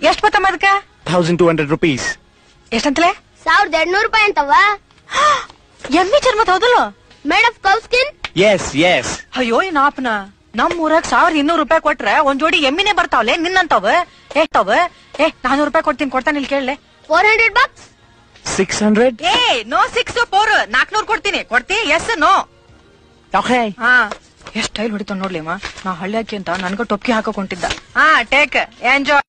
ಎಷ್ಟ್ ಬತ್ತಮ್ಮ ಅದಕ್ಕ ಥೌಸಂಡ್ ಟೂ ಹಂಡ್ರೆಡ್ ರುಪೀಸ್ ಎಷ್ಟಂತಲೇ? ಸಾವಿರದ ಎರಡ್ನೂರು ರೂಪಾಯಿ ಅಂತವ ಎಮ್ಮಿ ಚರ್ಮದ ಹೌದಲ್ಲ? Made of cow skin? Yes yes ಅಯ್ಯೋ ಏನ್ ಆಪ್ನ? ನಮ್ ಊರಾಗ ಸಾವಿರದ ಇನ್ನೂರು ರೂಪಾಯಿ ಕೊಟ್ರೆ ಒಂದ್ ಜೋಡಿ ಎಮ್ಮಿನೇ ಬರ್ತಾವಲೆ ನಿನ್ನಂತಾವ ಎಷ್ಟಾವ ಏ ನಾನೂರು ರೂಪಾಯಿ ಕೊಡ್ತೀನಿ ಕೊಡ್ತಾನೆ ಇಲ್ಲಿ ಕೇಳಲೆ. Four hundred box six hundred ಏ ನೋ ಸಿಕ್ಸ್ ಫೋರ್ ನಾಲ್ಕನೂರು ಕೊಡ್ತೀನಿ. ಕೊಡ್ತಿ? ಎಸ್ ನೋ ಓಕೆ ಹಾ. ಎಷ್ಟ್ ಸ್ಟೈಲ್ ಹೊಡಿತಾವ ನೋಡ್ಲಿ ಅಮ್ಮ. ನಾ ಹಳ್ಳಿ ಹಾಕಿ ಅಂತ ನನ್ಗ ಟೊಪ್ಪಿಗೆ ಹಾಕೊಂಟಿದ್ದ ಹಾ ಟೇಕ್ ಎಂಜಾಯ್